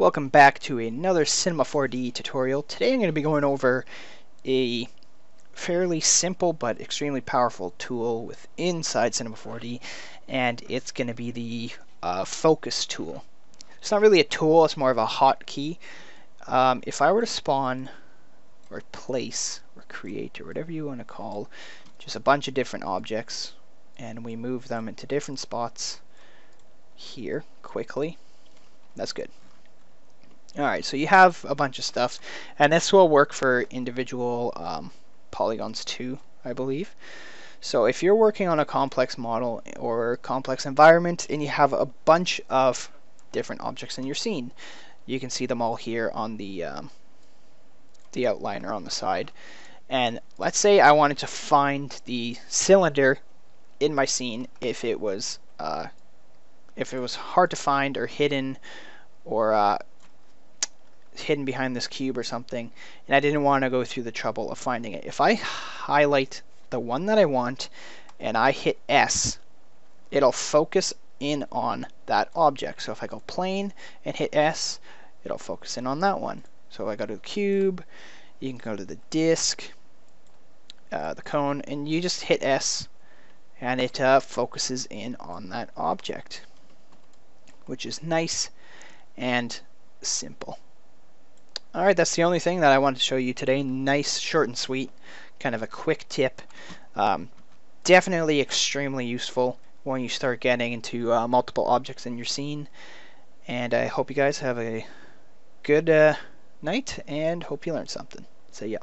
Welcome back to another Cinema 4D tutorial. Today I'm going to be going over a fairly simple but extremely powerful tool with inside Cinema 4D and it's going to be the uh, focus tool. It's not really a tool, it's more of a hotkey. Um, if I were to spawn or place or create or whatever you want to call just a bunch of different objects and we move them into different spots here quickly, that's good. Alright, so you have a bunch of stuff, and this will work for individual um, polygons too, I believe. So if you're working on a complex model or complex environment and you have a bunch of different objects in your scene, you can see them all here on the um, the outliner on the side. And let's say I wanted to find the cylinder in my scene if it was uh, if it was hard to find or hidden or uh, hidden behind this cube or something, and I didn't want to go through the trouble of finding it. If I highlight the one that I want and I hit S, it'll focus in on that object. So if I go plane and hit S, it'll focus in on that one. So if I go to the cube, you can go to the disk, uh, the cone, and you just hit S, and it uh, focuses in on that object, which is nice and simple. Alright, that's the only thing that I wanted to show you today. Nice, short and sweet. Kind of a quick tip. Um, definitely extremely useful when you start getting into uh, multiple objects in your scene. And I hope you guys have a good uh, night and hope you learned something. So, yeah.